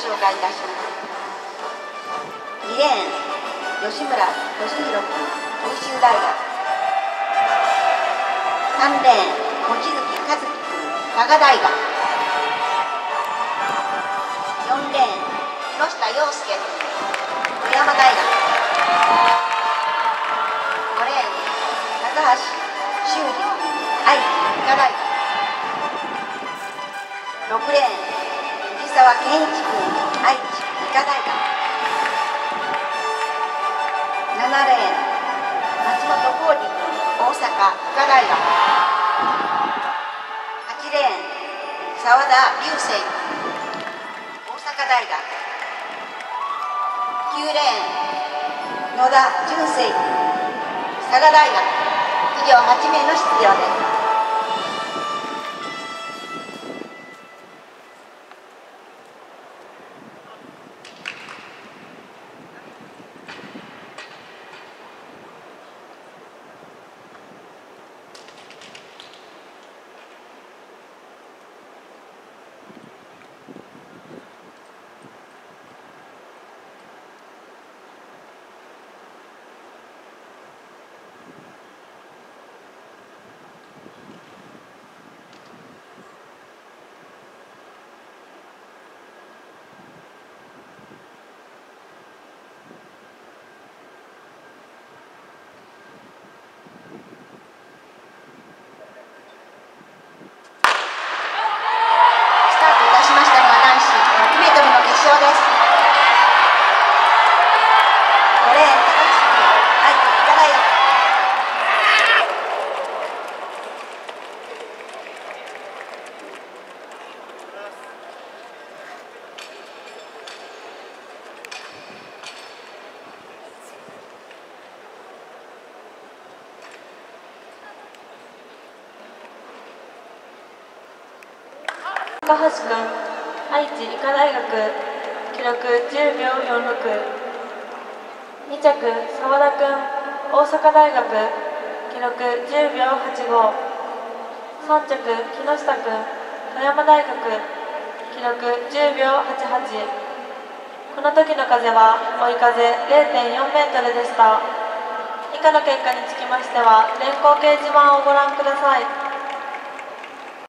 紹介いたします2レーン吉村俊弘君九州大学3レーン望月和樹君加賀大学4レーン木下陽介君富山大学5レーン高橋修二君愛知医科大学6レーン藤沢健一。君愛知医科大学7レーン松本浩二大阪医科大学8レーン澤田流星大阪大学。9レーン野田純正。佐賀大学。以上8名の出場ですスタートいたしましたのは男子 100m の決勝です5レーン高橋君愛知医科大学高橋君愛知医科大学記録10秒46 2着澤田君大阪大学記録10秒85 3着木下君富山大学記録10秒88この時の風は追い風0.4メートルでした。以下の結果につきましては電光掲示板をご覧ください。